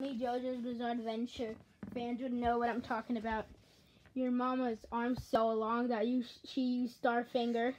Me, JoJo's Bizarre Adventure fans would know what I'm talking about. Your mama's arm's so long that you she used star finger.